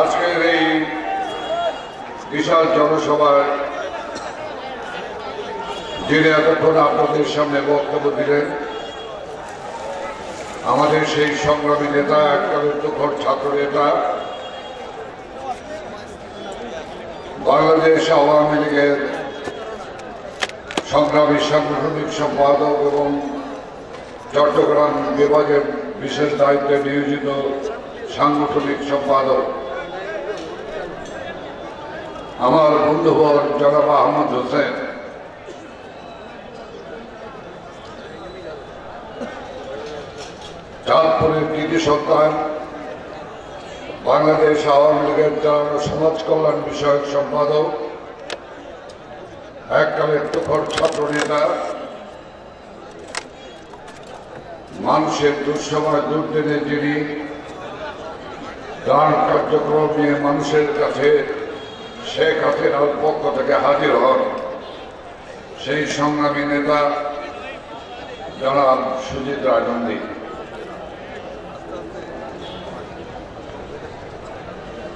আজকের এই বিশাল জনসভায় যিনি এতক্ষণ আপনাদের সামনে বক্তব্য দিলেন। আমাদের সেই সংগ্রামী নেতা এককালের তুখর ছাত্র নেতা, বাংলাদেশ আওয়ামী লীগের সংগ্রামী সাংগঠনিক সম্পাদক এবং চট্টগ্রাম বিভাগের বিশেষ দায়িত্বে নিয়োজিত সাংগঠনিক সম্পাদক। আমার বন্ধুবর জনাব আহমদ হোসেন। চাঁদপুরের কৃতি সন্তান, বাংলাদেশ আওয়ামী লীগের যারা সমাজ কল্যাণ বিষয়ক সম্পাদক এককালের তুখর ছাত্র নেতা, মানুষের দুঃসময় দুর্দিনে যিনি গান কার্যক্রম নিয়ে মানুষের কাছে শেখ হাসিনার পক্ষ থেকে হাজির হন সেই সংগ্রামী নেতা জনাব সুজিত রায় নন্দী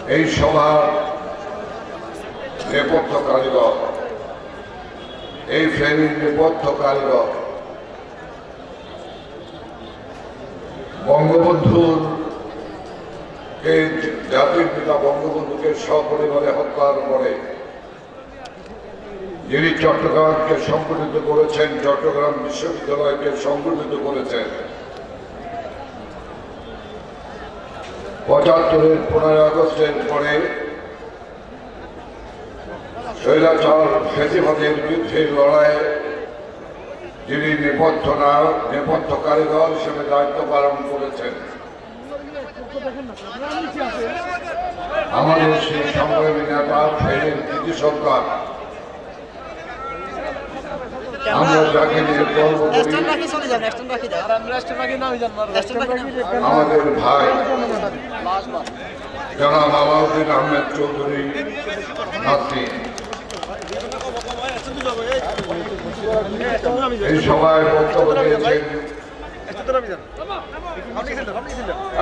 এই সভার নেপথ্য কারিগর এই ফেরির নেপথ্য কারিগর বঙ্গবন্ধুর জাতির পিতা বঙ্গবন্ধুকে সপরিবারে হত্যার পরে যিনি চট্টগ্রামকে সংগঠিত করেছেন, চট্টগ্রাম বিশ্ববিদ্যালয়কে সংগঠিত করেছেন। পঁচাত্তরের পনেরোই আগস্টের পরে স্বৈরাচার ফেসিবাদের বিরুদ্ধে লড়াইয়ে যিনি নেপথ্য নায়ক নেপথ্য কারিগর হিসেবে দায়িত্ব পালন করেছেন। আমাদের সেই সংগ্রামী নেতা ফেরের কৃতি সরকার। আমরা যাকে নিয়ে গর্ব করি আমাদের ভাই জনাব আলাউদ্দিন আহমেদ চৌধুরী নাতি এই সভায় বক্তব্য দিয়েছেন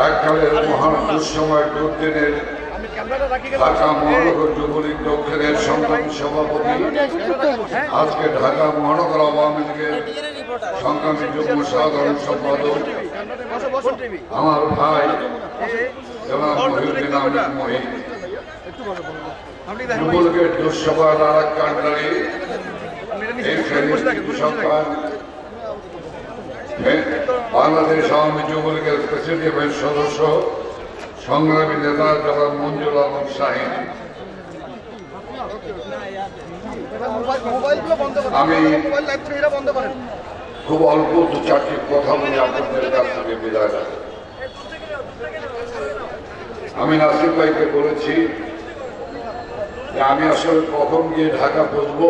এককালের মহান দুঃসময় দুর্দিনের ঢাকা মহানগর যুবলীগ দক্ষিণের সংগ্রামী সভাপতি। আজকে ঢাকা মহানগর আওয়ামী লীগের সংগ্রামী যুগ্ম সাধারণ সম্পাদক। আমার ভাই জনাব মহিউদ্দিন আহমেদ যুবলীগের দুঃসভার আর এক কাণ্ডারি এই সরকার বাংলাদেশ আওয়ামী যুবলীগের প্রেসিডিয়ামের সদস্য, সংগ্রামী নেতা জনাব মঞ্জুর আলম শাহিন আমি খুব অল্প দু চারটি কথা বলে আপনাদের কাছ থেকে বিদায় আমি নাসির ভাইকে বলেছি যে আমি আসলে কখন গিয়ে ঢাকা পৌঁছবো?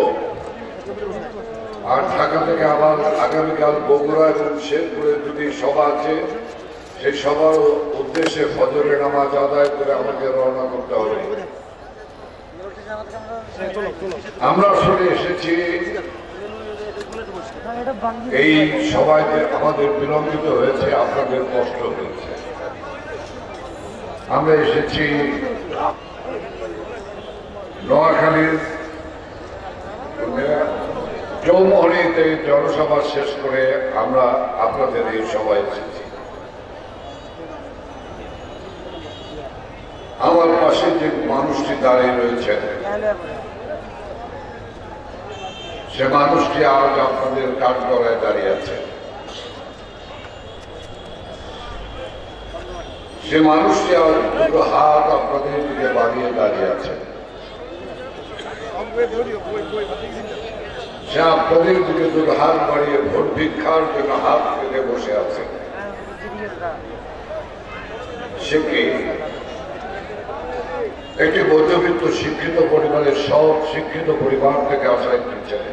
আর ঢাকা থেকে আবার আগামীকাল বগুড়া এবং শেরপুরে যদি সভা আছে। সেই সভার উদ্দেশ্যে ফজরের নামাজ আদায় করে আমাকে রওনা করতে হবে। আমরা আসলে এসেছি, এই সবাই আমাদের বিলম্বিত হয়েছে, আপনাদের কষ্ট হয়েছে। আমরা এসেছি নোয়াখালীর চৌমহনীতে জনসভা শেষ করে আমরা আপনাদের এই সভায় এসেছি। আমার পাশে যে মানুষটি দাঁড়িয়ে রয়েছেন, সে মানুষটি আজ আপনাদের কাঠগড়ায় দাঁড়িয়ে আছে। সে মানুষটি আজ দুটো হাত আপনাদের দিকে বাড়িয়ে দাঁড়িয়ে আছে। সে আপনাদের দিকে দুটো হাত বাড়িয়ে ভোট ভিক্ষার জন্য হাত পেতে বসে আছে। সে কি একটি মধ্যবিত্ত শিক্ষিত পরিবারের সব শিক্ষিত পরিবার থেকে আসা একটি ছেলে।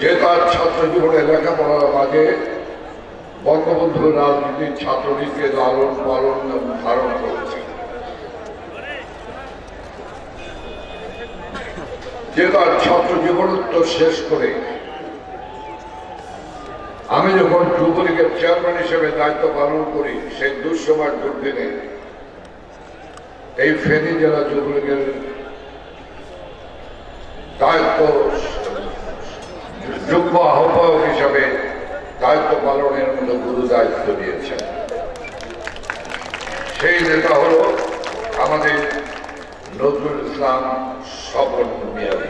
যে তার ছাত্র জীবনে লেখাপড়ার মাঝে বঙ্গবন্ধুর রাজনীতির ছাত্রলীগকে লালন পালন ধারণ করেছে। যে তার ছাত্র জীবনোত্তর শেষ করে আমি যখন যুবলীগের চেয়ারম্যান হিসেবে দায়িত্ব পালন করি, সেই দুঃসময় দুর্দিনে এই ফেনী জেলা যুবলীগের দায়িত্ব যুগ্ম আহ্বায়ক হিসাবে দায়িত্ব পালনের মতো গুরু দায়িত্ব দিয়েছেন। সেই নেতা হল আমাদের নজরুল ইসলাম স্বপন মিয়াদি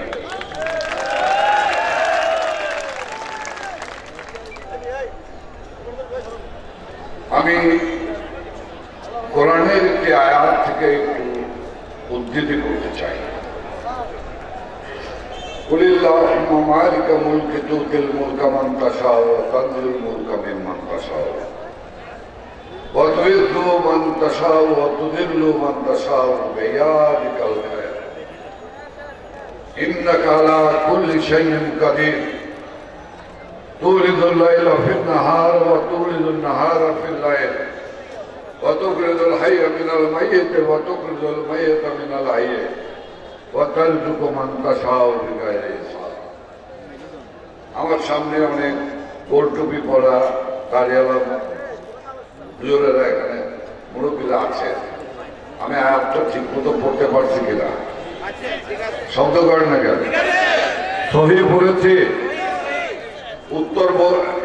আমি কোরআনের একটি আয়াত থেকে একটু উদ্ধৃতি করতে চাই قل اللهم مالك ملك تؤتي الملك من تشاء وتنزل الملك ممن تشاء وتعز من تشاء وتذل من تشاء بيدك الخير انك على كل شيء قدير تولد الليل في النهار وتولد النهار في الليل وتخرج الحي من الميت وتخرج الميت من الحي وترزق من تشاء بغير حساب আমার সামনে অনেক গোল টুপি পরা দাঁড়িয়ালাম হুজুরেরা এখানে মুরব্বীরা আছে আমি আয়াতটা ঠিক মতো পড়তে পারছি কিনা শব্দ করেন না কেন? সহি পড়েছি। উত্তর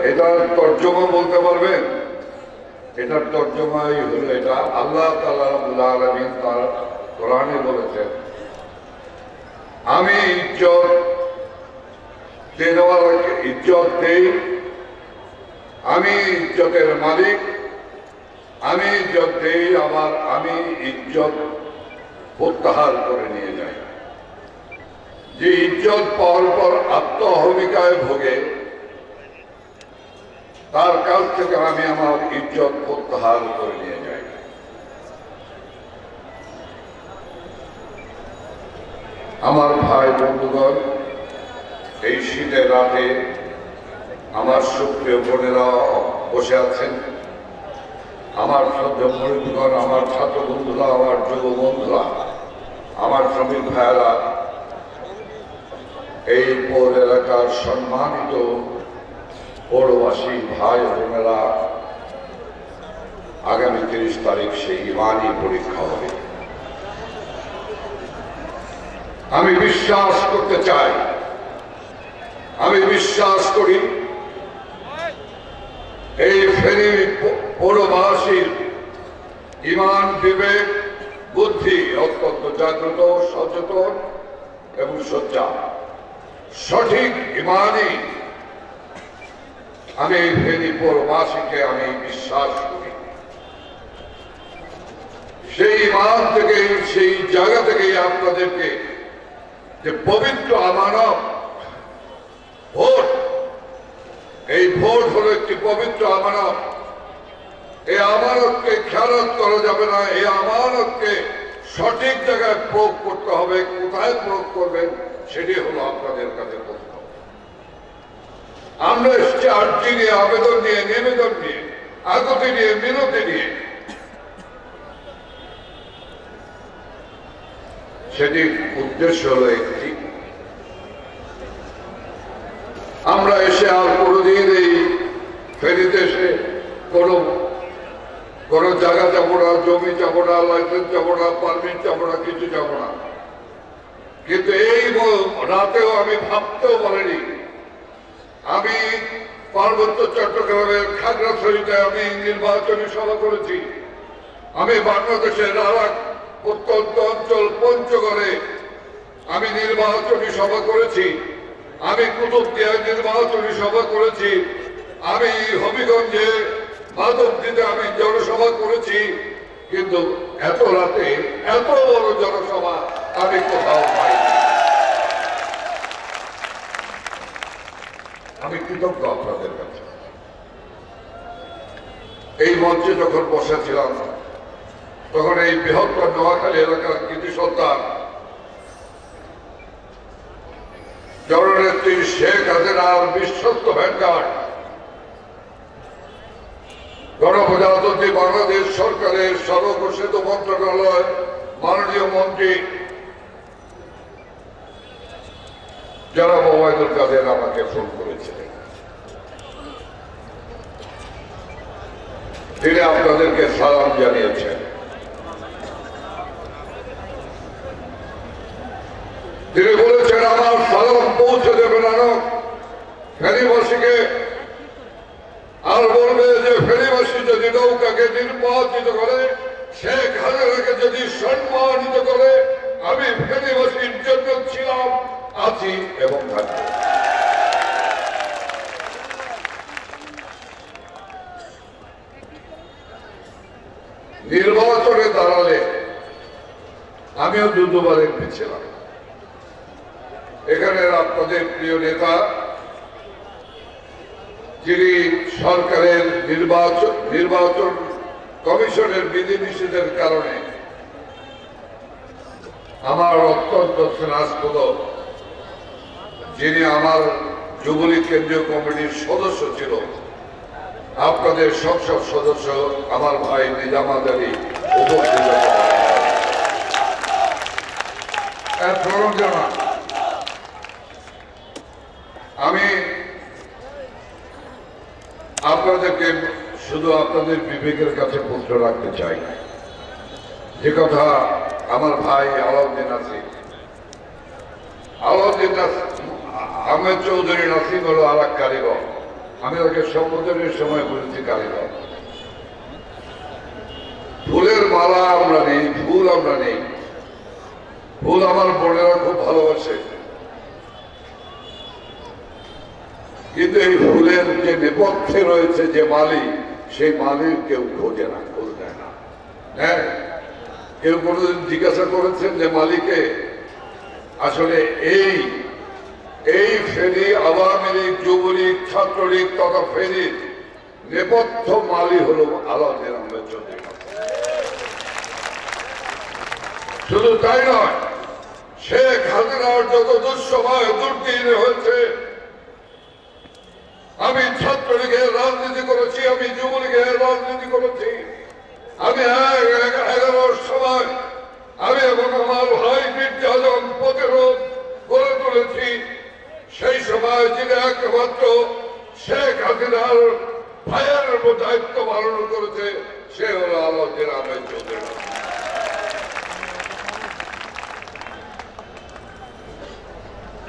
এটার তর্জমা বলতে পারবেন? এটার তর্জমাই হলো এটা। আল্লাহ তার কোরআনে বলেছেন, আমি ইজ্জত ইজ্জত দেই। আমি ইজ্জতের মালিক। আমি ইজ্জত দেই আমার, আমি ইজ্জত প্রত্যাহার করে নিয়ে যায়। যে ইজ্জত পাওয়ার পর আত্মহমিকায় ভোগে, তার কাছ থেকে আমি আমার ইজ্জত প্রত্যাহার করে নিয়ে যাই। আমার ভাই বন্ধুগণ, এই শীতের রাতে আমার সুপ্রিয় বোনেরা বসে আছেন। আমার শ্রদ্ধা মরিদগণ আমার ছাত্র বন্ধুরা, আমার যুব বন্ধুরা আমার শ্রমিক ভাইয়েরা, এই পৌর এলাকার সম্মানিত পৌরবাসী ভাই বোনেরা, আগামী তিরিশ তারিখ সেই ইমানই পরীক্ষা হবে। আমি বিশ্বাস করতে চাই, আমি বিশ্বাস করি, এই ফেরি পৌরবাসীর ইমান, বিবেক বুদ্ধি অত্যন্ত জাগ্রত, সচেতন এবং সজ্জা। সঠিক ইমানই আমি এই ফেনীপুরবাসীকে আমি বিশ্বাস করি। সেই ইমান থেকে, সেই জায়গা থেকে আপনাদেরকে যে পবিত্র আমানত, ভোট, এই ভোট হলো একটি পবিত্র আমানত। এই আমানতকে খেয়ালত করা যাবে না এই আমানতকে সঠিক জায়গায় প্রয়োগ করতে হবে, কোথায় প্রয়োগ করবেন, সেটি হলো আপনাদের কাছে প্রশ্ন। আমরা এসছি আর্জি নিয়ে, আবেদন নিয়ে, নিবেদন নিয়ে আগতি নিয়ে, মিনতি নিয়ে। সেটির উদ্দেশ্য হলো একটি। আমরা এসে আর কোনোদিন এই ফেরিতে এসে কোনো কোনো জায়গা যাব না, জমি যাব না লাইসেন্স যাব না পারমিট যাব না, কিছু যাব না। কিন্তু এই রাতেও আমি ভাবতেও পারিনি। আমি পার্বত্য চট্টগ্রামের খাগড়াছড়িতে আমি নির্বাচনী সভা করেছি। আমি বাংলাদেশের আর এক প্রত্যন্ত অঞ্চল পঞ্চগড়ে আমি নির্বাচনী সভা করেছি। আমি কুতুবদিয়ায় নির্বাচনী সভা করেছি। আমি হবিগঞ্জে মাধবদীতে আমি জনসভা করেছি, কিন্তু এত রাতে এত বড় জনসভা আমি কোথাও পাই আমি কৃতজ্ঞ আপনাদের কাছে। এই মঞ্চে যখন বসেছিলাম, তখন এই বৃহত্তর নোয়াখালী এলাকার কৃতি সন্তান, জননেত্রী শেখ হাসিনার বিশ্বস্ত ভ্যান্ডার গণপ্রজাতন্ত্রী বাংলাদেশ সরকারের সর্বঘোষিত মন্ত্রণালয়, মাননীয় মন্ত্রী, যারা মোবাইদুল কাদের আমাকে ফোন করেছিলেন। তিনি আপনাদেরকে সালাম জানিয়েছেন। তিনি বলেছেন, আমার সালাম পৌঁছে দেবেন আরও ফেরিবাসীকে আর বলবে যে ফেরিবাসী যদি নৌকাকে নির্বাচিত করে, শেখ হাসিনাকে যদি সম্মানিত করে, আমি ফেরিবাসীর জন্য ছিলাম আছি এবং থাকব। নির্বাচনে দাঁড়ালে আমিও দুবার এমপি ছিলাম। এখানে আপনাদের প্রিয় নেতা যিনি সরকারের নির্বাচন নির্বাচন কমিশনের বিধিনিষেধের কারণে আমার অত্যন্ত স্নাস্পদ যিনি আমার যুবলীগ কেন্দ্রীয় কমিটির সদস্য ছিল, আপনাদের সংসদ সদস্য আমার ভাই নিজামাদ আলী উপস্থিত। আমি আপনাদেরকে শুধু আপনাদের বিবেকের কাছে প্রশ্ন রাখতে চাই। যে কথা আমার ভাই আলাউদ্দিন আসিফ আলাউদ্দিন আহমেদ চৌধুরী নাসিম হলো আর এক কারিগর। আমি ওকে সম্বোধনের সময় বলেছি কারিগর। ফুলের মালা আমরা নেই, ফুল আমরা নেই। ফুল আমার বোনেরা খুব ভালোবাসে। কিন্তু এই ফুলের যে নেপথ্যে রয়েছে যে মালি সেই মালির কেউ খোঁজে না, খোঁজ দেয় না। হ্যাঁ? কেউ কোনোদিন জিজ্ঞাসা করেছেন যে মালিকে, আসলে এই এই ফেরি আওয়ামী লীগ, যুবলীগ, ছাত্রলীগ তথা ফেরির নেপথ্য মালি হল আলাউদ্দিন আহমেদ চৌধুরী। শুধু তাই নয়, শেখ হাসিনার যত দুঃসময় দুর্দিন হয়েছে আমি ছাত্রলীগের রাজনীতি করেছি, আমি যুবলীগের রাজনীতি করেছি। আমি এগারোর সময় আমি এবং আমার ভাই নির্যাতন প্রতিরোধ গড়ে তুলেছি। সেই সময় যিনি একমাত্র শেখ হাসিনার ভাইয়ের দায়িত্ব পালন করেছে, সে হল আলাউদ্দিন আহমেদ চৌধুরী।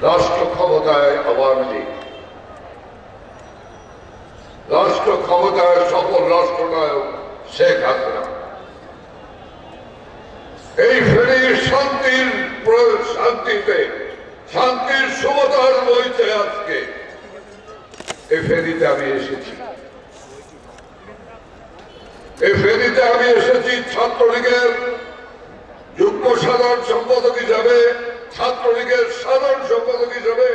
রাষ্ট্র ক্ষমতায় আওয়ামী লীগ রাষ্ট্র ক্ষমতায় সফল রাষ্ট্রনায়ক শেখ হাসিনা। এই ফেরির শান্তির শান্তিতে, শান্তির সুমতার বইছে আজকে এই ফেরিতে আমি এসেছি। এই ফেরিতে আমি এসেছি ছাত্রলীগের যুগ্ম সাধারণ সম্পাদক হিসাবে, ছাত্রলীগের সাধারণ সম্পাদক হিসাবে,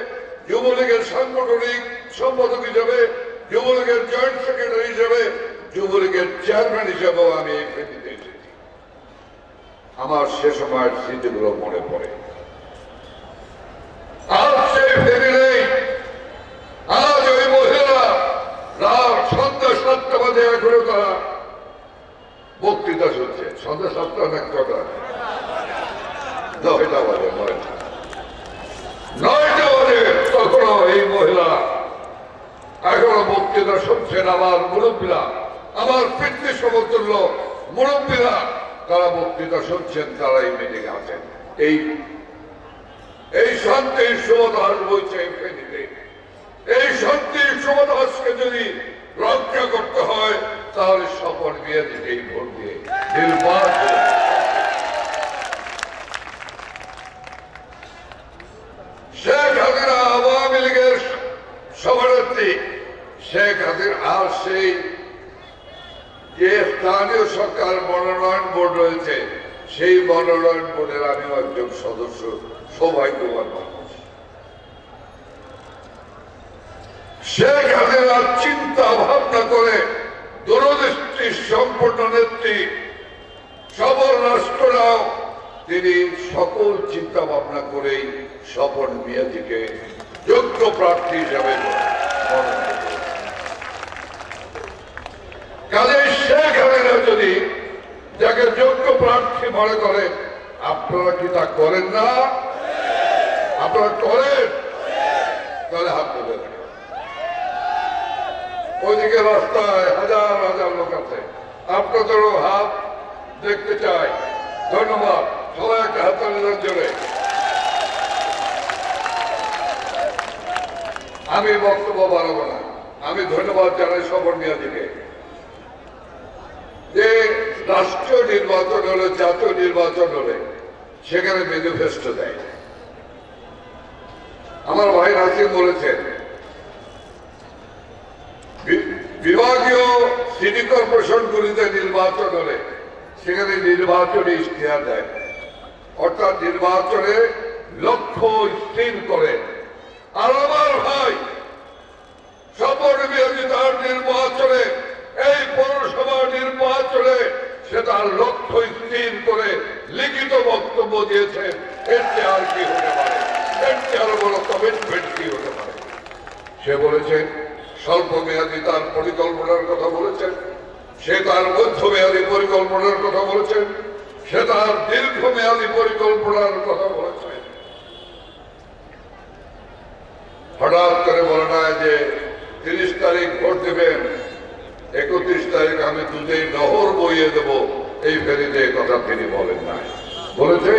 যুবলীগের সাংগঠনিক সম্পাদক হিসাবে যুবলীগের জয়েন্ট সেক্রেটারি হিসাবে যুবলীগের চেয়ারম্যান হিসাবেও আমি এই ফেরিতে এসেছি। আমার সে সময়ের স্মৃতিগুলো মনে পড়ে। বক্তৃতা শুনছে। সন্ধ্যা নয়টা বাজে, তখনও এই মহিলা এখনও বক্তৃতা শুনছেন আমার মুরব্বীরা, আমার ফিটনেস সমতুল্য মুরব্বীরা। তারা বক্তৃতা শুনছেন, তারাই মেনে আছেন এই এই শান্তির সমাধান এই ফেরিতে এই শান্তির সমাধানকে যদি রক্ষা করতে হয়, তাহলে সফল বিয়ে দিতেই ভোট দিয়ে নির্বাচন শেখ হাসিনা আওয়ামী লীগের সভানেত্রী শেখ হাসিনা আর সেই যে স্থানীয় সরকার মনোনয়ন বোর্ড রয়েছে সেই মনোনয়ন বোর্ডের আমিও একজন সদস্য সৌভাগ্যবান মানুষ শেখ হাসিনার চিন্তা ভাবনা করে দূরদৃষ্টি সম্পন্ন নেত্রী, সবল রাষ্ট্ররাও, তিনি সকল চিন্তা ভাবনা করেই স্বপন মিয়াজিকে যোগ্য প্রার্থী হিসাবে। কাজে শেখ হাসিনা যদি যাকে যোগ্য প্রার্থী মনে করেন আপনারা কি তা করেন না? আপনারা করেন? তাহলে হাত ধরে ওইদিকে রাস্তায় হাজার হাজার লোক আছে। আপনাদেরও হাত দেখতে চাই। ধন্যবাদ। সবাই একটা হাত জোরে। আমি বক্তব্য বাড়াবো না। আমি ধন্যবাদ জানাই সবর মিয়াদিকে। নির্বাচন হলে, জাতীয় নির্বাচন হলে সেখানে ম্যানিফেস্টো দেয়। আমার ভাই নাসিম বলেছেন বিভাগীয় সিটি কর্পোরেশনগুলিতে নির্বাচন হলে সেখানে নির্বাচনে ইশতেহার দেয়। অর্থাৎ নির্বাচনে লক্ষ্য স্থির করে। আর আমার ভাই শপথবিরোধী তার নির্বাচনে, এই পৌরসভা নির্বাচনে সে তার লক্ষ্য স্থির করে লিখিত বক্তব্য দিয়েছেন। এর চেয়ে আর কি হতে পারে? এর চেয়ে আরও বড় কমিটমেন্ট কি হতে পারে? সে বলেছে স্বল্প মেয়াদী তার পরিকল্পনার কথা বলেছেন। সে তার মধ্যমেয়াদী পরিকল্পনার কথা বলেছেন। সে তার দীর্ঘমেয়াদী পরিকল্পনার কথা বলেছে হঠাৎ করে বলে না যে, তিরিশ তারিখ ভোট দেবেন। একত্রিশ তারিখ আমি দুধেই নহর বইয়ে দেব। এই ফেরিতে কথা তিনি বলেন নাই। বলেছে?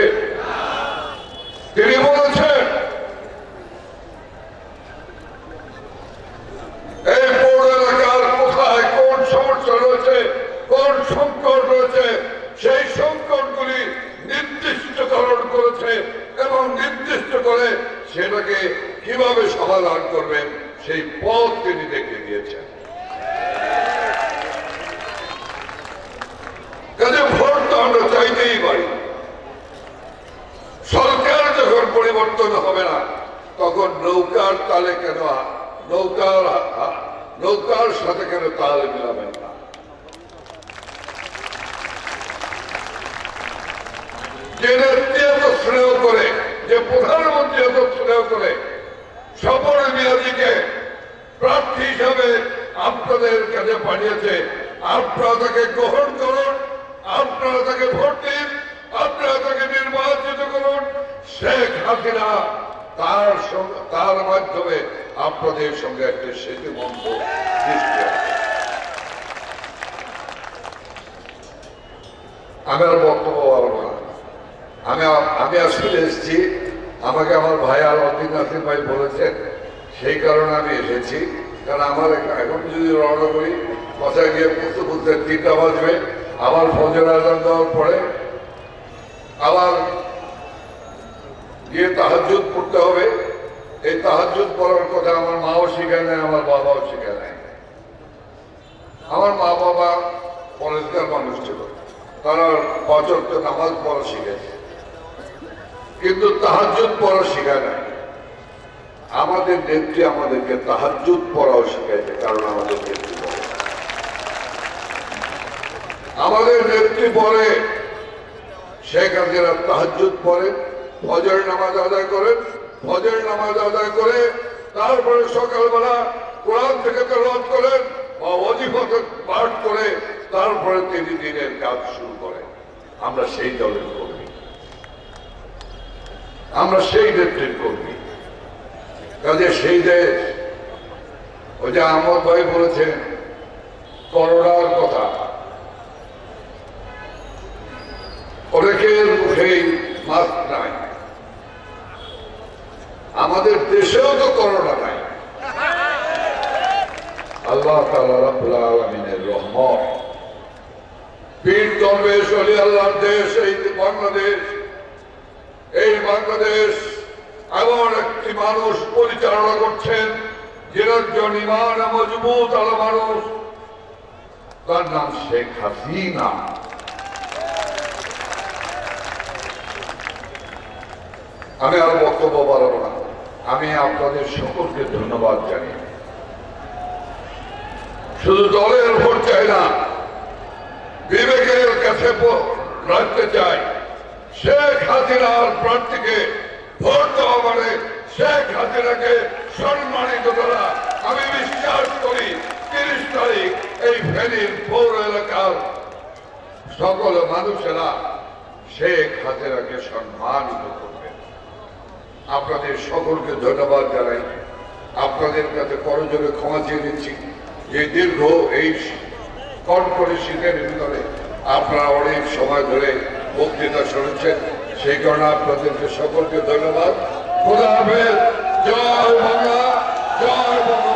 তিনি বলেছেন কোন রয়েছে সংকট করেছে এবং নির্দিষ্ট করে সেটাকে কীভাবে সমাধান করবেন, সেই পথ তিনি দেখিয়ে দিয়েছেন কাজে ভোট তো আমরা চাইতেই পারি সরকার যখন পরিবর্তন হবে না তখন নৌকার তালে কেন নৌকার নৌকার সাথে কেন তাল মিলাবেন না যে নেত্রী এত স্নেহ করে যে প্রধানমন্ত্রী এত স্নেহ করে সফর মেয়াদিকে প্রার্থী হিসাবে আপনাদের কাছে পাঠিয়েছে। আপনারা তাকে গ্রহণ করুন, আপনারা তাকে ভোট দিন, আপনারা তাকে নির্বাচিত করুন। শেখ হাসিনা তার তার মাধ্যমে আপনাদের সঙ্গে একটি সেতু বন্ধ সৃষ্টি। আমি আর বক্তব্য পারব না। আমি আমি আসলে এসেছি। আমাকে আমার ভাই আর অদিন নাসিম ভাই বলেছেন, সেই কারণে আমি এসেছি। কারণ আমার এখন যদি রওনা করি কথায় গিয়ে বুঝতে বুঝতে তিনটা বাজবে, আবার ফজর আজান দেওয়ার পরে আবার গিয়ে তাহাজুদ পড়তে হবে। এই তাহাজুদ পড়ার কথা আমার মাও শিখায় নাই, আমার বাবাও শিখায় নাই। আমার মা বাবা পরেশগার মানুষ ছিল তারা বছর নামাজ পড়া শিখেছে। কিন্তু তাহাজুদ পড়া শেখায় নাই। আমাদের নেত্রী আমাদেরকে তাহাজুদ পড়াও শিখাইছে, কারণ আমাদের নেত্রী বলে আমাদের নেত্রী বলে শেখ হাসিনা তাহাজুদ পড়ে ফজর নামাজ আদায় করেন ফজর নামাজ আদায় করে, তারপরে সকালবেলা কোরআন থেকে তেলাওয়াত করেন বা অজিফত পাঠ করে, তারপরে তিনি দিনের কাজ শুরু করেন। আমরা সেই দলের কর্মী। আমরা সেই নেত্রীর কর্মী। কাজে সেই দেশ ওই যে আহমদ ভাই বলেছেন, করোনার কথা। অনেকের মুখেই মাস্ক নাই। আমাদের দেশেও তো করোনা নাই। আল্লাহ আলামিনের রহমত। পীর দরবেশ অলি আল্লাহর দেশ, এই বাংলাদেশ এই বাংলাদেশ এমন একটি মানুষ পরিচালনা করছেন যিনি একজন ইমান মজবুত আলো মানুষ। তার নাম শেখ হাসিনা। আমি আর বক্তব্য বাড়াবো না। আমি আপনাদের সকলকে ধন্যবাদ জানি। শুধু দলের ভোট চাই না, বিবেকের কাছে রাখতে চাই। শেখ হাসিনার প্রার্থীকে ভোট দেওয়া মানে শেখ হাসিনাকে সম্মানিত আমি বিশ্বাস করি তিরিশ তারিখ এই ফেনীর মানুষেরা শেখ হাসিনাকে সম্মানিত করবেন আপনাদের সকলকে ধন্যবাদ জানাই। আপনাদের কাছে করজোরে ক্ষমা চেয়ে নিচ্ছি। যে দীর্ঘ এই কড়কড়ে শীতের ভিতরে আপনারা অনেক সময় ধরে বক্তৃতা শুনেছেন। সেই কারণে আপনাদেরকে সকলকে ধন্যবাদ। খোদা হাফেজ। জয় বাংলা জয় বাংলা।